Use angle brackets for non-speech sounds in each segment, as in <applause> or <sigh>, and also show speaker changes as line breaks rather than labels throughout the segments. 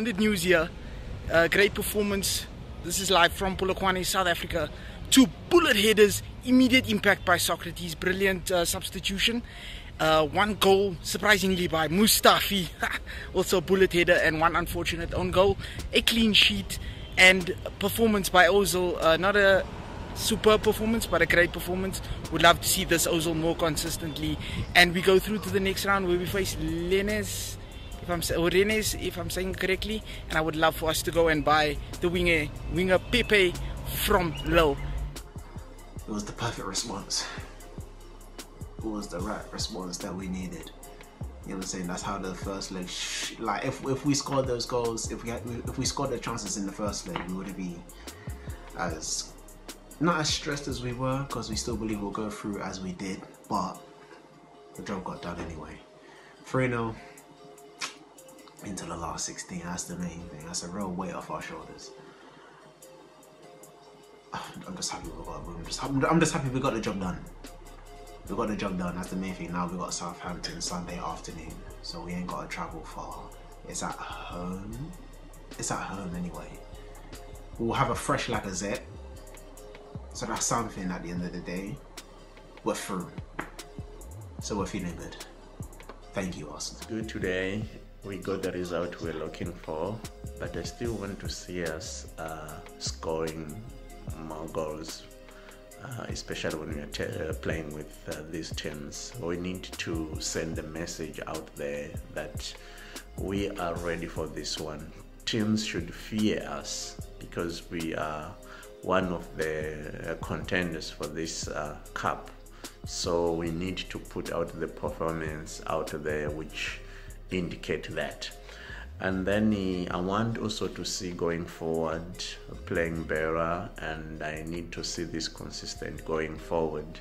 100 news here. Uh, great performance. This is live from Polokwane, South Africa. Two bullet headers, immediate impact by Sokratis, brilliant uh, substitution. Uh, one goal, surprisingly, by Mustafi, <laughs> also a bullet header, and one unfortunate own goal. A clean sheet and performance by Ozil. Uh, not a superb performance, but a great performance. Would love to see this Ozil more consistently. And we go through to the next round where we face Lenes, if I'm or if I'm saying correctly. And I would love for us to go and buy the winger, winger Pepe from Low.
It was the perfect response. It was the right response that we needed. You know what I'm saying? That's how the first leg, like if, if we scored those goals, if we had, if we scored the chances in the first leg, we would have been as not as stressed as we were because we still believe we'll go through as we did, but the job got done anyway. 3 0 into the last 16. That's the main thing. That's a real weight off our shoulders. <sighs> I'm just happy we got. I'm just, I'm just happy we got the job done. We got the job done. That's the main thing. Now we got Southampton Sunday afternoon, so we ain't got to travel far. It's at home. It's at home anyway. We'll have a fresh Lacazette so that's something at the end of the day. We're through. So we're feeling good. Thank you, Arsenal.
Good today. We got the result we're looking for, but I still want to see us uh, scoring more goals, uh, especially when we are uh, playing with uh, these teams. We need to send a message out there that we are ready for this one. Teams should fear us because we are one of the contenders for this uh, cup. So we need to put out the performance out there which indicate that. And then uh, I want also to see going forward playing bearer, and I need to see this consistent going forward.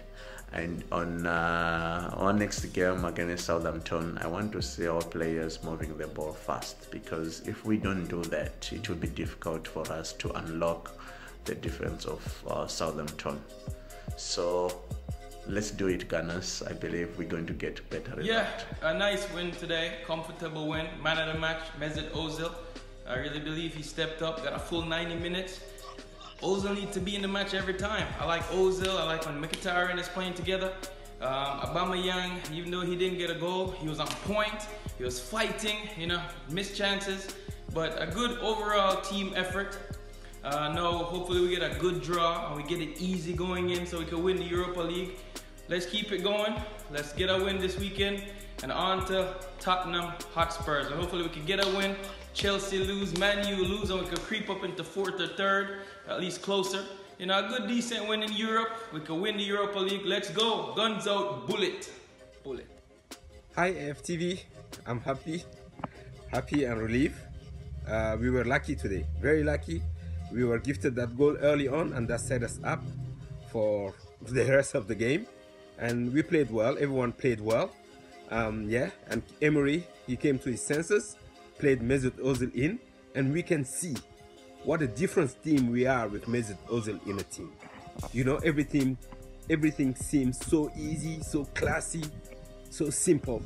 And on uh, our next game against Southampton, I want to see our players moving the ball fast because if we don't do that, it will be difficult for us to unlock the defense of uh, Southampton. So let's do it, Gunners. I believe we're going to get better.
Yeah, a nice win today, comfortable win. Man of the match, Mesut Ozil. I really believe he stepped up, got a full 90 minutes. Ozil needs to be in the match every time. I like Ozil. I like when Mkhitaryan is playing together. Um, Aubameyang, even though he didn't get a goal, he was on point. He was fighting, you know, missed chances. But a good overall team effort. Uh, no, hopefully we get a good draw and we get it easy going in so we can win the Europa League. Let's keep it going. Let's get a win this weekend and on to Tottenham Hotspurs. And hopefully we can get a win. Chelsea lose, Man U lose, and we can creep up into fourth or third, at least closer. You know, a good decent win in Europe. We can win the Europa League. Let's go. Guns out, bullet. Bullet.
Hi FTV. I'm happy. Happy and relieved. Uh, we were lucky today. Very lucky we were gifted that goal early on and that set us up for the rest of the game. And we played well. Everyone played well. Um, yeah and Emery he came to his senses played Mesut Ozil in and we can see what a different team we are with Mesut Ozil in a team. You know everything everything seems so easy so classy so simple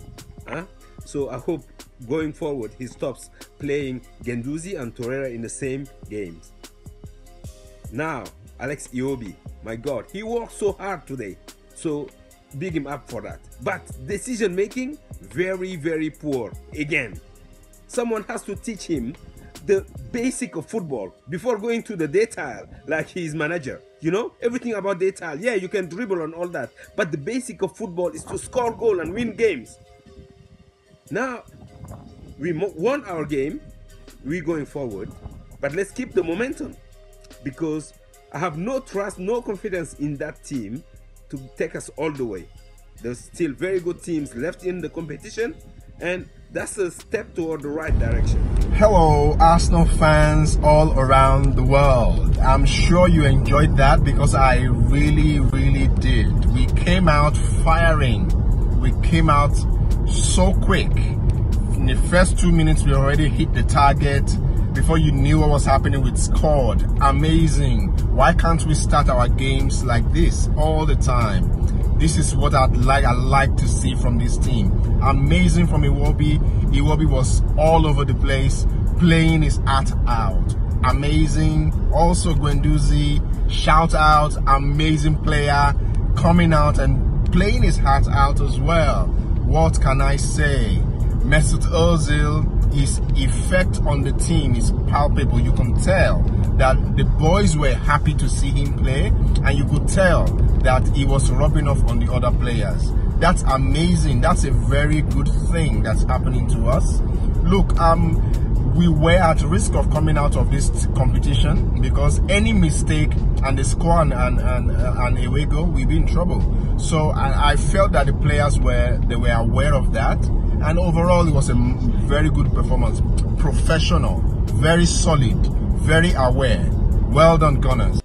huh? so I hope going forward he stops playing Guendouzi and Torreira in the same games now, Alex Iwobi, my God, he worked so hard today. So big him up for that. But decision making, very, very poor. Again, someone has to teach him the basic of football before going to the detail like his manager. You know, everything about detail. Yeah, you can dribble and all that. But the basic of football is to score goal and win games. Now, we won our game. We're going forward. But let's keep the momentum because I have no trust, no confidence in that team to take us all the way. There's still very good teams left in the competition, and that's a step toward the right direction.
Hello, Arsenal fans all around the world. I'm sure you enjoyed that because I really, really did. We came out firing. We came out so quick. In the first two minutes, we already hit the target before you knew what was happening with scored. Amazing. Why can't we start our games like this all the time? This is what I'd like I like to see from this team. Amazing from Iwobi. Iwobi was all over the place, playing his heart out. Amazing. Also, Guendouzi, shout out, amazing player, coming out and playing his heart out as well. What can I say? Mesut Ozil, his effect on the team is palpable. You can tell that the boys were happy to see him play, and you could tell that he was rubbing off on the other players. That's amazing. That's a very good thing that's happening to us. Look, um, we were at risk of coming out of this competition because any mistake and the score and and, and, uh, and away goal, we'd be in trouble. So I, I felt that the players were they were aware of that, and overall it was a very good performance, professional, very solid, very aware. Well done, Gunners.